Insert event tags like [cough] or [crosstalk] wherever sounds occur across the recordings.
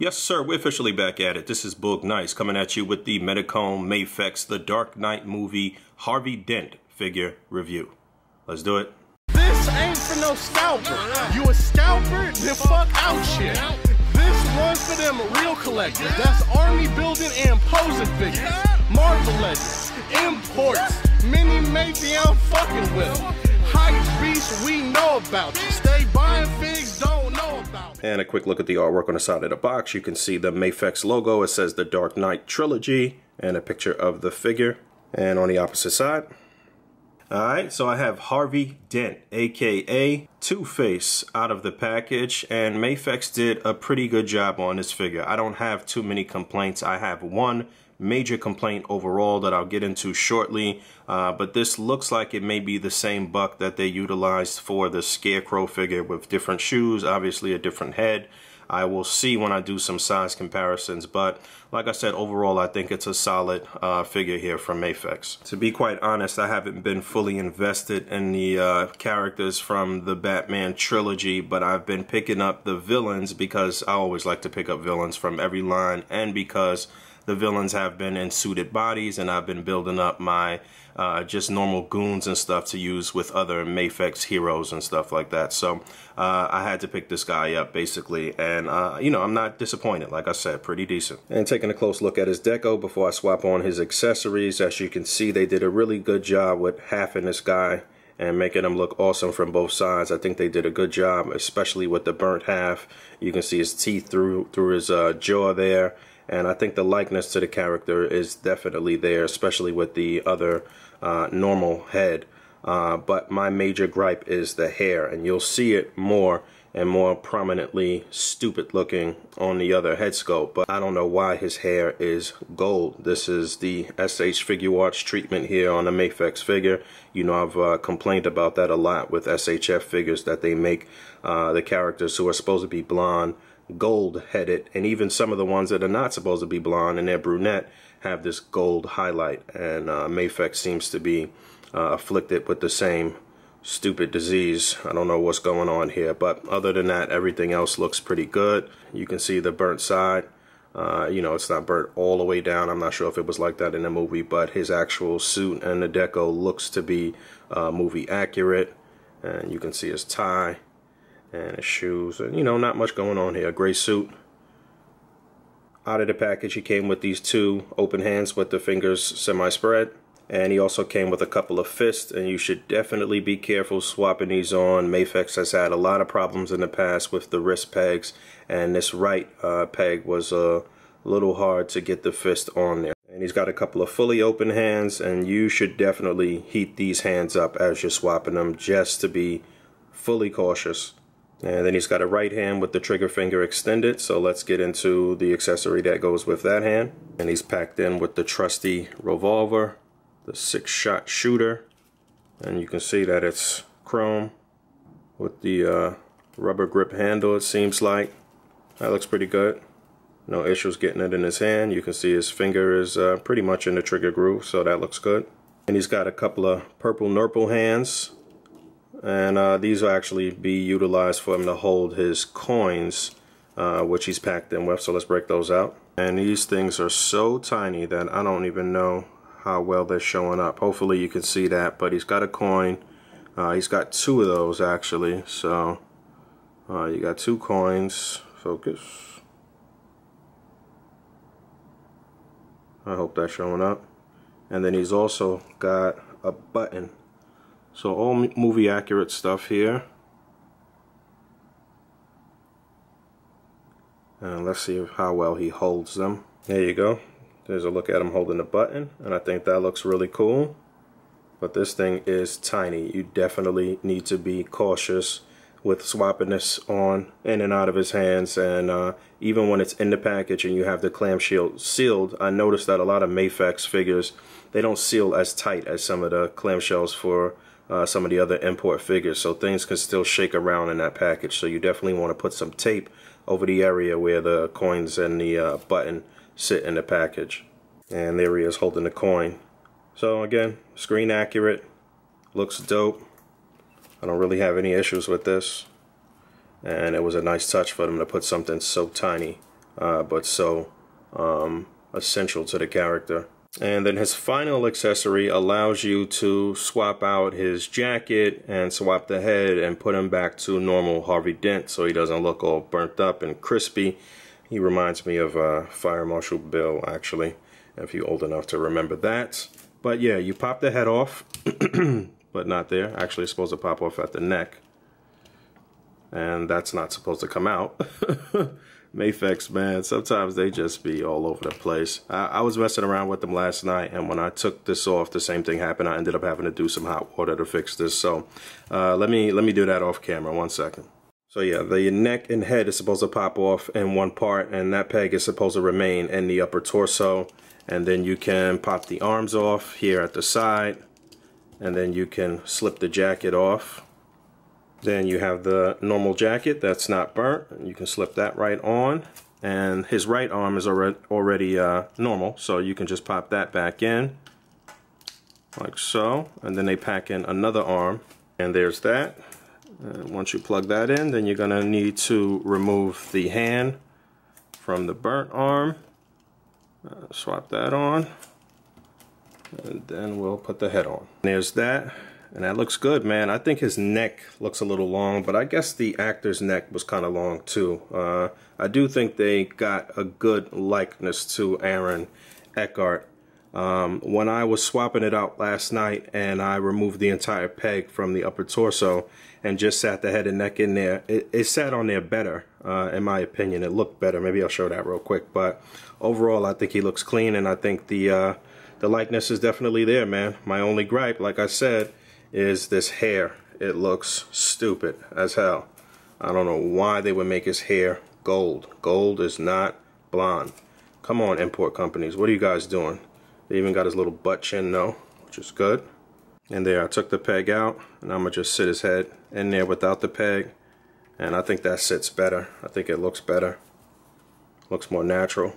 Yes, sir, we're officially back at it. This is Boog Nice coming at you with the Medicom Mafex The Dark Knight movie Harvey Dent figure review. Let's do it. This ain't for no scalper. You a scalper? Then fuck out shit. This one's for them real collectors. That's army building and posing figures. Marvel Legends, imports, mini maybe I'm fucking with. Hype beast, we know about you. And a quick look at the artwork on the side of the box. You can see the Mafex logo. It says The Dark Knight Trilogy and a picture of the figure. And on the opposite side, Alright, so I have Harvey Dent, aka Two-Face, out of the package, and Mafex did a pretty good job on this figure. I don't have too many complaints. I have one major complaint overall that I'll get into shortly, uh, but this looks like it may be the same buck that they utilized for the Scarecrow figure with different shoes, obviously a different head. I will see when I do some size comparisons, but like I said, overall, I think it's a solid uh, figure here from Mafex. To be quite honest, I haven't been fully invested in the uh, characters from the Batman trilogy, but I've been picking up the villains because I always like to pick up villains from every line and because the villains have been in suited bodies and I've been building up my uh, just normal goons and stuff to use with other Mafex heroes and stuff like that. So uh, I had to pick this guy up basically and uh, you know I'm not disappointed like I said pretty decent. And taking a close look at his deco before I swap on his accessories as you can see they did a really good job with halving this guy and making him look awesome from both sides. I think they did a good job, especially with the burnt half. You can see his teeth through through his uh, jaw there, and I think the likeness to the character is definitely there, especially with the other uh, normal head. Uh, but my major gripe is the hair, and you'll see it more and more prominently stupid looking on the other head sculpt. But I don't know why his hair is gold. This is the SH Figuarts treatment here on the Mafex figure. You know, I've uh, complained about that a lot with SHF figures that they make uh, the characters who are supposed to be blonde gold headed and even some of the ones that are not supposed to be blonde and they're brunette have this gold highlight and uh, Mafex seems to be uh, afflicted with the same stupid disease. I don't know what's going on here but other than that everything else looks pretty good. You can see the burnt side. Uh, you know it's not burnt all the way down. I'm not sure if it was like that in the movie but his actual suit and the deco looks to be uh, movie accurate and you can see his tie and his shoes. And, you know, not much going on here. A gray suit. Out of the package, he came with these two open hands with the fingers semi-spread. And he also came with a couple of fists, and you should definitely be careful swapping these on. Mafex has had a lot of problems in the past with the wrist pegs, and this right uh, peg was a little hard to get the fist on there. And he's got a couple of fully open hands, and you should definitely heat these hands up as you're swapping them just to be fully cautious. And then he's got a right hand with the trigger finger extended. So let's get into the accessory that goes with that hand. And he's packed in with the trusty revolver, the six shot shooter. And you can see that it's chrome with the uh, rubber grip handle it seems like. That looks pretty good. No issues getting it in his hand. You can see his finger is uh, pretty much in the trigger groove, so that looks good. And he's got a couple of purple Nurple hands and uh, these will actually be utilized for him to hold his coins uh, which he's packed in with. So let's break those out. And these things are so tiny that I don't even know how well they're showing up. Hopefully you can see that but he's got a coin. Uh, he's got two of those actually. So uh, you got two coins. Focus. I hope that's showing up. And then he's also got a button so all movie accurate stuff here. And let's see how well he holds them. There you go. There's a look at him holding the button. And I think that looks really cool. But this thing is tiny. You definitely need to be cautious with swapping this on in and out of his hands and uh, even when it's in the package and you have the clamshell sealed I noticed that a lot of Mafex figures they don't seal as tight as some of the clamshells for uh, some of the other import figures. So things can still shake around in that package. So you definitely want to put some tape over the area where the coins and the uh, button sit in the package. And there he is holding the coin. So again screen accurate. Looks dope. I don't really have any issues with this. And it was a nice touch for them to put something so tiny uh, but so um, essential to the character. And then his final accessory allows you to swap out his jacket and swap the head and put him back to normal Harvey Dent so he doesn't look all burnt up and crispy. He reminds me of uh, Fire Marshal Bill, actually, if you're old enough to remember that. But yeah, you pop the head off, [clears throat] but not there. Actually, it's supposed to pop off at the neck. And that's not supposed to come out. [laughs] Mafex, man, sometimes they just be all over the place. I, I, was messing around with them last night, and when I took this off, the same thing happened. I ended up having to do some hot water to fix this. So uh, let me let me do that off camera. One second. So yeah, the neck and head is supposed to pop off in one part, and that peg is supposed to remain in the upper torso. And then you can pop the arms off here at the side, and then you can slip the jacket off then you have the normal jacket that's not burnt. You can slip that right on. And his right arm is already uh, normal, so you can just pop that back in like so. And then they pack in another arm. And there's that. And once you plug that in, then you're going to need to remove the hand from the burnt arm. Uh, swap that on. And then we'll put the head on. There's that and that looks good man. I think his neck looks a little long but I guess the actor's neck was kind of long too. Uh, I do think they got a good likeness to Aaron Eckhart. Um, when I was swapping it out last night and I removed the entire peg from the upper torso and just sat the head and neck in there it, it sat on there better uh, in my opinion. It looked better. Maybe I'll show that real quick. But overall I think he looks clean and I think the uh, the likeness is definitely there man. My only gripe like I said is this hair. It looks stupid as hell. I don't know why they would make his hair gold. Gold is not blonde. Come on, import companies. What are you guys doing? They even got his little butt chin, though, which is good. And there, I took the peg out, and I'm going to just sit his head in there without the peg. And I think that sits better. I think it looks better. Looks more natural.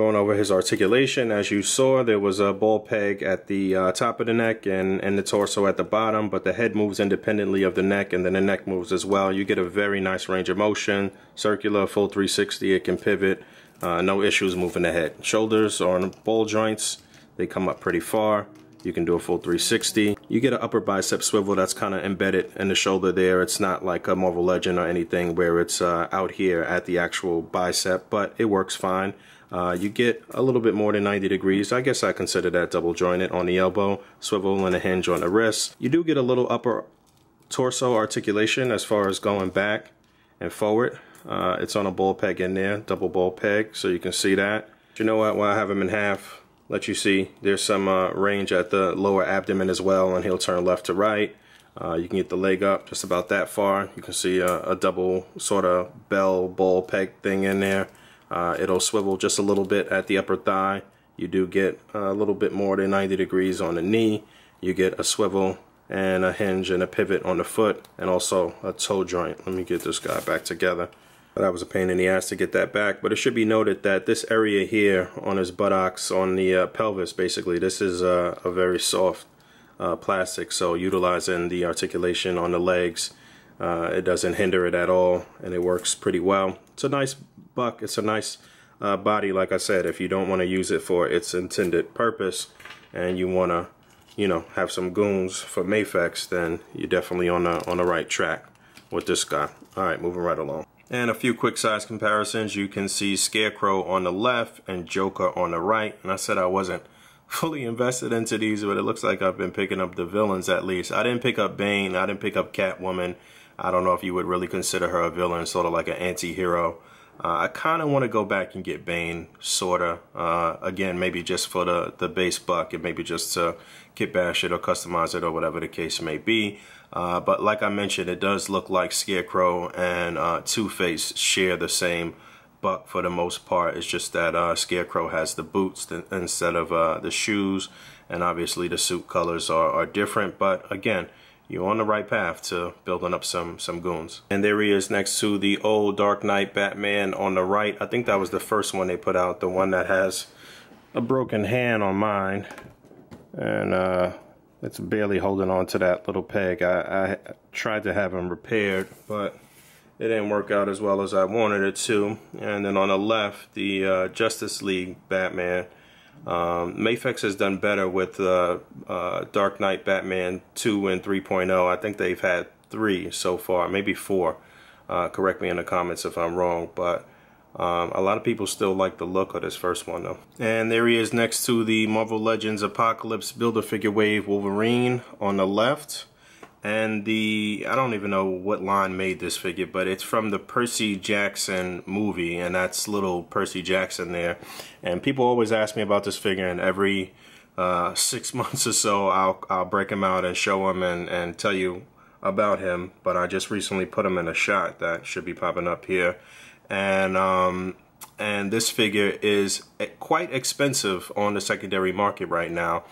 Going over his articulation, as you saw, there was a ball peg at the uh, top of the neck and, and the torso at the bottom, but the head moves independently of the neck and then the neck moves as well. You get a very nice range of motion, circular, full 360, it can pivot, uh, no issues moving the head. Shoulders are on ball joints, they come up pretty far. You can do a full 360. You get an upper bicep swivel that's kind of embedded in the shoulder there. It's not like a Marvel Legend or anything where it's uh, out here at the actual bicep, but it works fine. Uh, you get a little bit more than 90 degrees. I guess I consider that double jointed on the elbow, swivel and a hinge on the wrist. You do get a little upper torso articulation as far as going back and forward. Uh, it's on a ball peg in there, double ball peg, so you can see that. You know what, while I have him in half, let you see there's some uh, range at the lower abdomen as well, and he'll turn left to right. Uh, you can get the leg up just about that far. You can see a, a double sort of bell ball peg thing in there. Uh, it'll swivel just a little bit at the upper thigh. You do get a little bit more than 90 degrees on the knee. You get a swivel and a hinge and a pivot on the foot and also a toe joint. Let me get this guy back together. That was a pain in the ass to get that back, but it should be noted that this area here on his buttocks, on the uh, pelvis, basically, this is uh, a very soft uh, plastic, so utilizing the articulation on the legs, uh, it doesn't hinder it at all, and it works pretty well. It's a nice buck. It's a nice uh, body, like I said, if you don't want to use it for its intended purpose and you want to, you know, have some goons for Mafex, then you're definitely on the, on the right track with this guy. All right, moving right along. And a few quick size comparisons. You can see Scarecrow on the left and Joker on the right. And I said I wasn't [laughs] fully invested into these, but it looks like I've been picking up the villains at least. I didn't pick up Bane. I didn't pick up Catwoman. I don't know if you would really consider her a villain, sort of like an anti-hero. Uh, I kind of want to go back and get Bane, sorta. Uh, again, maybe just for the, the base buck and maybe just to kit bash it or customize it or whatever the case may be. Uh, but like I mentioned, it does look like Scarecrow and uh, Two-Face share the same buck for the most part. It's just that uh, Scarecrow has the boots instead of uh, the shoes. And obviously the suit colors are, are different. But again, you're on the right path to building up some some goons. And there he is next to the old Dark Knight Batman on the right. I think that was the first one they put out, the one that has a broken hand on mine. And uh, it's barely holding on to that little peg. I, I tried to have him repaired, but it didn't work out as well as I wanted it to. And then on the left, the uh, Justice League Batman. Um, Mafex has done better with uh, uh, Dark Knight Batman 2 and 3.0. I think they've had three so far, maybe four. Uh, correct me in the comments if I'm wrong, but um, a lot of people still like the look of this first one though. And there he is next to the Marvel Legends Apocalypse Build-A-Figure Wave Wolverine on the left and the I don't even know what line made this figure, but it's from the Percy Jackson movie, and that's little Percy Jackson there. And people always ask me about this figure, and every uh, six [laughs] months or so, I'll I'll break him out and show him and and tell you about him. But I just recently put him in a shot that should be popping up here, and um, and this figure is quite expensive on the secondary market right now.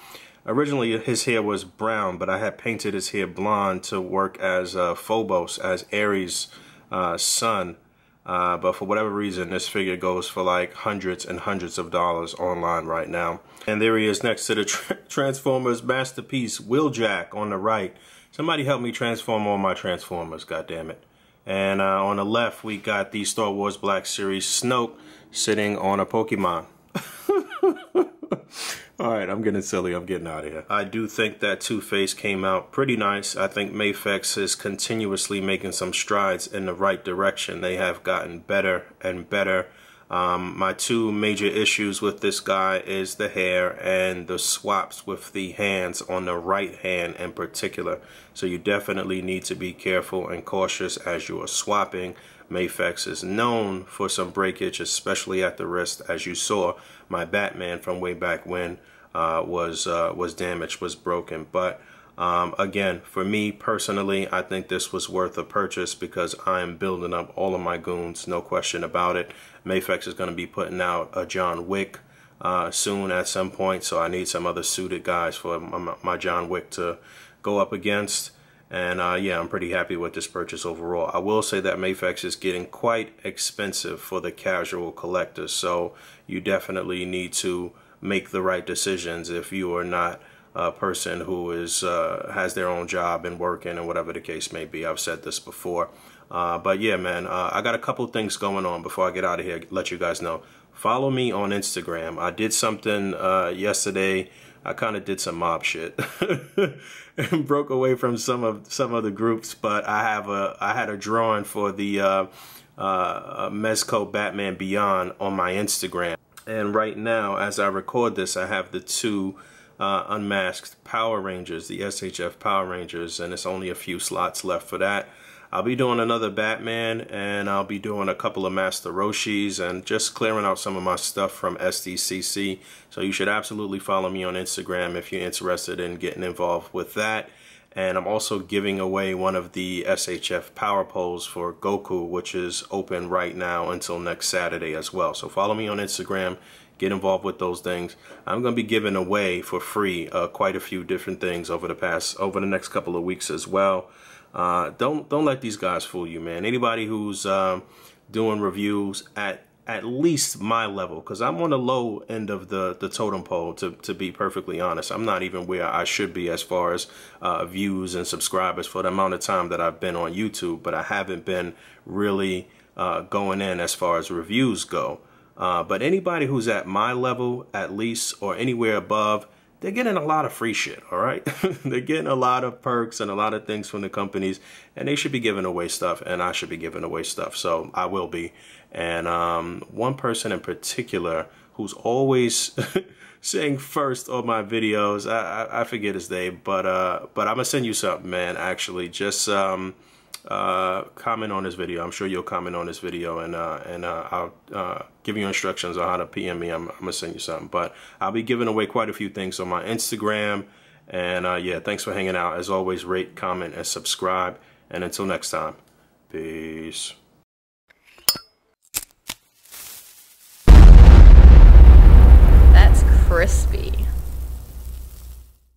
Originally, his hair was brown, but I had painted his hair blonde to work as uh, Phobos, as Ares' uh, son. Uh, but for whatever reason, this figure goes for like hundreds and hundreds of dollars online right now. And there he is next to the [laughs] tra Transformers masterpiece, Wheeljack on the right. Somebody help me transform all my Transformers, goddammit. And uh, on the left, we got the Star Wars Black Series Snoke sitting on a Pokemon. [laughs] All right, I'm getting silly. I'm getting out of here. I do think that Two-Face came out pretty nice. I think Mafex is continuously making some strides in the right direction. They have gotten better and better. Um, my two major issues with this guy is the hair and the swaps with the hands on the right hand in particular. So you definitely need to be careful and cautious as you are swapping. Mafex is known for some breakage, especially at the wrist, as you saw my Batman from way back when uh, was uh, was damaged, was broken. But um, again, for me personally, I think this was worth a purchase because I am building up all of my goons, no question about it. Mafex is going to be putting out a John Wick uh, soon at some point, so I need some other suited guys for my, my John Wick to go up against. And uh, yeah, I'm pretty happy with this purchase overall. I will say that Mafex is getting quite expensive for the casual collector, so you definitely need to make the right decisions if you are not a person who is uh, has their own job and working and whatever the case may be. I've said this before. Uh, but yeah, man, uh, I got a couple things going on before I get out of here. Let you guys know. Follow me on Instagram. I did something uh, yesterday. I kind of did some mob shit [laughs] and broke away from some of some of the groups. But I have a I had a drawing for the uh, uh, Mezco Batman Beyond on my Instagram. And right now, as I record this, I have the two uh, unmasked Power Rangers, the SHF Power Rangers, and it's only a few slots left for that. I'll be doing another Batman, and I'll be doing a couple of Master Roshis, and just clearing out some of my stuff from SDCC. So you should absolutely follow me on Instagram if you're interested in getting involved with that. And I'm also giving away one of the SHF Power Poles for Goku, which is open right now until next Saturday as well. So follow me on Instagram, get involved with those things. I'm going to be giving away for free uh, quite a few different things over the past, over the next couple of weeks as well. Uh, don't don't let these guys fool you, man. Anybody who's um, doing reviews at at least my level because I'm on the low end of the, the totem pole, to, to be perfectly honest. I'm not even where I should be as far as uh, views and subscribers for the amount of time that I've been on YouTube, but I haven't been really uh, going in as far as reviews go. Uh, but anybody who's at my level, at least, or anywhere above, they're getting a lot of free shit, all right? [laughs] they're getting a lot of perks and a lot of things from the companies, and they should be giving away stuff, and I should be giving away stuff, so I will be. And um, one person in particular who's always [laughs] saying first on my videos, I, I, I, forget his name, but uh, but I'm gonna send you something, man. Actually, just um, uh, comment on this video. I'm sure you'll comment on this video and uh, and uh, I'll uh, give you instructions on how to PM me. I'm, I'm, gonna send you something. But I'll be giving away quite a few things on my Instagram. And uh, yeah, thanks for hanging out. As always, rate, comment, and subscribe. And until next time, peace. That's crispy.